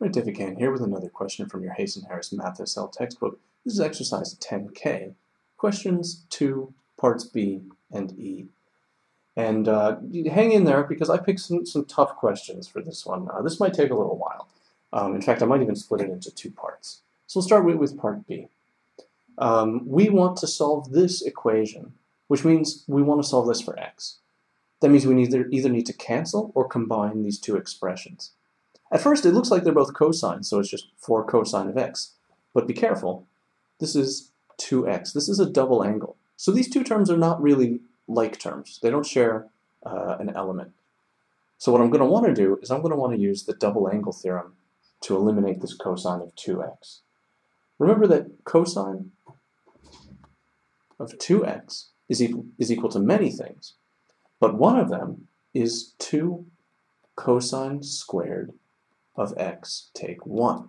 Right, David Kann here with another question from your Haese and Harris Math SL textbook. This is exercise 10K, questions 2, parts B and E. And uh, hang in there because I picked some, some tough questions for this one. Uh, this might take a little while. Um, in fact, I might even split it into two parts. So we'll start with, with part B. Um, we want to solve this equation, which means we want to solve this for x. That means we either, either need to cancel or combine these two expressions. At first, it looks like they're both cosines, so it's just 4 cosine of x. But be careful. This is 2x. This is a double angle. So these two terms are not really like terms. They don't share uh, an element. So what I'm going to want to do is I'm going to want to use the double angle theorem to eliminate this cosine of 2x. Remember that cosine of 2x is equal, is equal to many things, but one of them is 2 cosine squared of x take 1.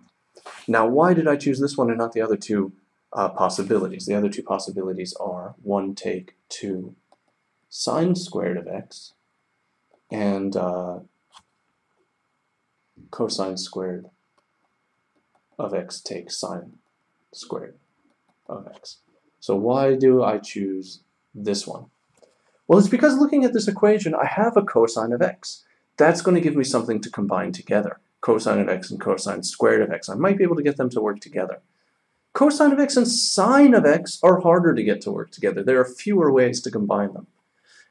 Now, why did I choose this one and not the other two uh, possibilities? The other two possibilities are 1 take 2 sine squared of x and uh, cosine squared of x take sine squared of x. So why do I choose this one? Well, it's because looking at this equation, I have a cosine of x. That's going to give me something to combine together cosine of x and cosine squared of x. I might be able to get them to work together. Cosine of x and sine of x are harder to get to work together. There are fewer ways to combine them.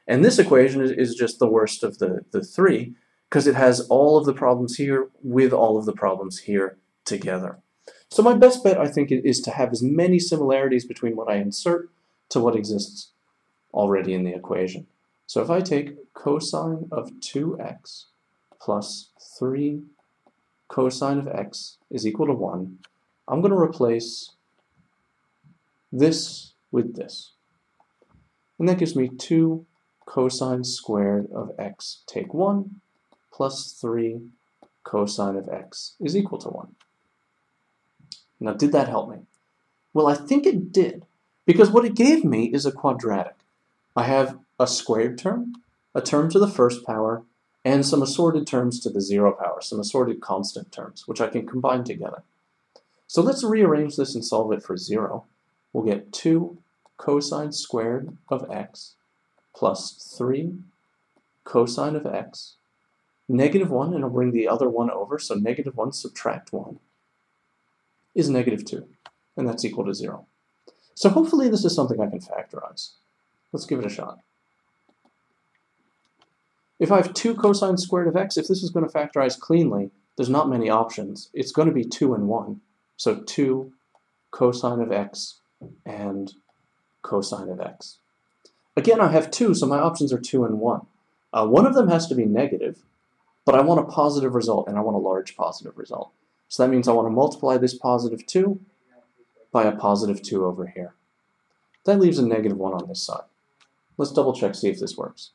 And this equation is, just the worst of the, the three because it has all of the problems here with all of the problems here together. So my best bet, I think, is to have as many similarities between what I insert to what exists already in the equation. So if I take cosine of 2x plus 3 cosine of x is equal to 1, I'm going to replace this with this. And that gives me 2 cosine squared of x take 1 plus 3 cosine of x is equal to 1. Now, did that help me? Well, I think it did, because what it gave me is a quadratic. I have a squared term, a term to the first power, and some assorted terms to the zero power, some assorted constant terms, which I can combine together. So let's rearrange this and solve it for zero. We'll get 2 cosine squared of x plus 3 cosine of x, negative 1, and I'll bring the other 1 over, so negative 1 subtract 1 is negative 2, and that's equal to 0. So hopefully this is something I can factorize. Let's give it a shot. If I have 2 cosine squared of x, if this is going to factorize cleanly, there's not many options. It's going to be 2 and 1. So 2 cosine of x and cosine of x. Again, I have 2, so my options are 2 and 1. Uh, one of them has to be negative, but I want a positive result, and I want a large positive result. So that means I want to multiply this positive 2 by a positive 2 over here. That leaves a negative 1 on this side. Let's double check, see if this works.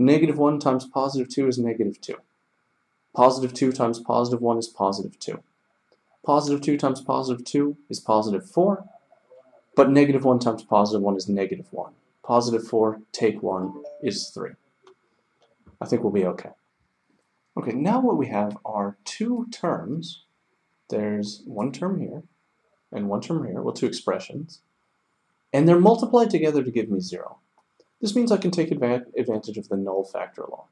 Negative 1 times positive 2 is negative 2. Positive 2 times positive 1 is positive 2. Positive 2 times positive 2 is positive 4. But negative 1 times positive 1 is negative 1. Positive 4 take 1 is 3. I think we'll be okay. Okay, now what we have are two terms. There's one term here and one term here, well, two expressions. And they're multiplied together to give me 0. This means I can take advantage of the null factor law,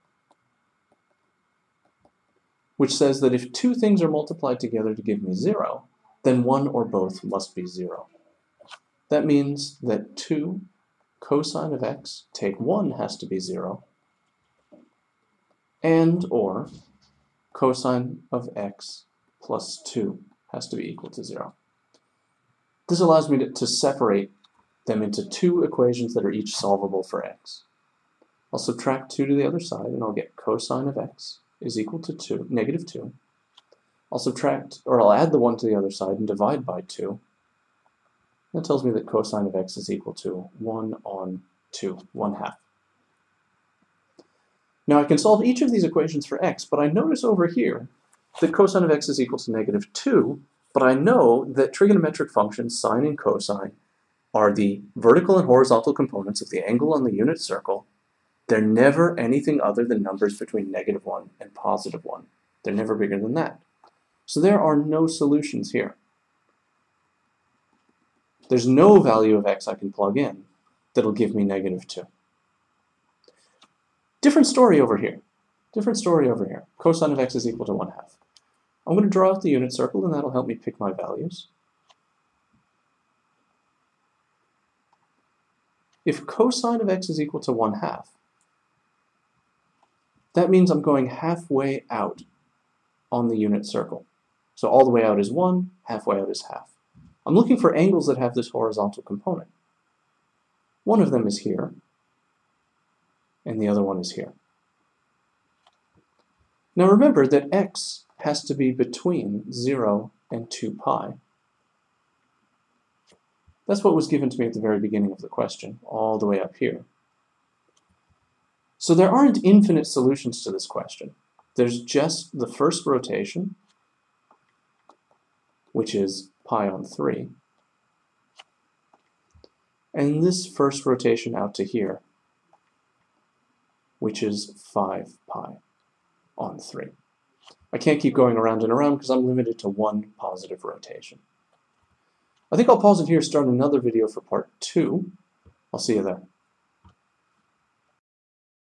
which says that if two things are multiplied together to give me 0, then one or both must be 0. That means that 2 cosine of x take 1 has to be 0, and or cosine of x plus 2 has to be equal to 0. This allows me to, to separate them into two equations that are each solvable for x. I'll subtract 2 to the other side, and I'll get cosine of x is equal to 2, negative 2. I'll subtract, or I'll add the 1 to the other side and divide by 2. That tells me that cosine of x is equal to 1 on 2, 1 half. Now I can solve each of these equations for x, but I notice over here that cosine of x is equal to negative 2, but I know that trigonometric functions sine and cosine are the vertical and horizontal components of the angle on the unit circle. They're never anything other than numbers between negative 1 and positive 1. They're never bigger than that. So there are no solutions here. There's no value of x I can plug in that'll give me negative 2. Different story over here. Different story over here. Cosine of x is equal to 1 half. I'm going to draw out the unit circle, and that'll help me pick my values. If cosine of x is equal to 1 half, that means I'm going halfway out on the unit circle. So all the way out is 1, halfway out is half. I'm looking for angles that have this horizontal component. One of them is here, and the other one is here. Now remember that x has to be between 0 and 2 pi. That's what was given to me at the very beginning of the question, all the way up here. So there aren't infinite solutions to this question. There's just the first rotation, which is pi on 3, and this first rotation out to here, which is 5 pi on 3. I can't keep going around and around because I'm limited to one positive rotation. I think I'll pause it here, start another video for part 2. I'll see you there.